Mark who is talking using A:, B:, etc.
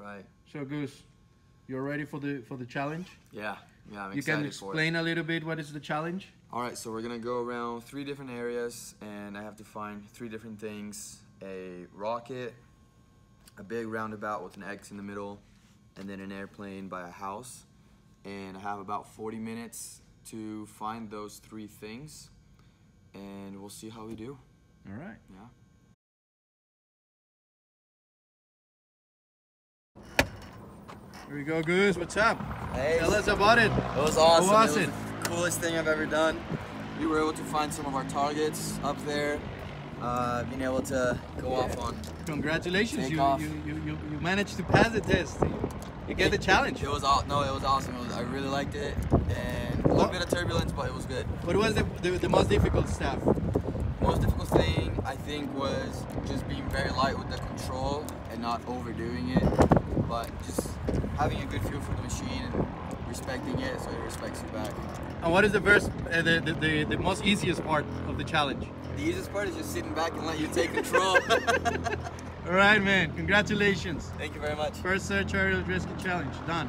A: Right.
B: So Goose, you're ready for the for the challenge?
A: Yeah. Yeah, I'm
B: you
A: excited
B: can
A: for it.
B: explain a little bit what is the challenge?
A: All right, so we're gonna go around three different areas, and I have to find three different things: a rocket, a big roundabout with an X in the middle, and then an airplane by a house. And I have about 40 minutes to find those three things, and we'll see how we do.
B: All right.
A: Yeah.
B: Here we go, Goose. What's up?
A: Hey.
B: Tell us about it.
A: It was awesome.
B: was
A: it
B: it?
A: the coolest thing I've ever done. We were able to find some of our targets up there. Uh, being able to go off on.
B: Congratulations, you,
A: off.
B: you, you, you, you managed to pass the test. You get the challenge.
A: It was all no, it was awesome. It was, I really liked it, and a little
B: What?
A: bit of turbulence, but it was good.
B: What was the, the, the most difficult stuff?
A: Most difficult thing I think was just being very light with the control and not overdoing it, but just having a good feel for the machine and respecting it so it respects you back.
B: And what is the first, uh, the, the, the, the most easiest part of the challenge?
A: The easiest part is just sitting back and let you take control.
B: All right, man. Congratulations.
A: Thank you very much.
B: First search aerial rescue challenge done.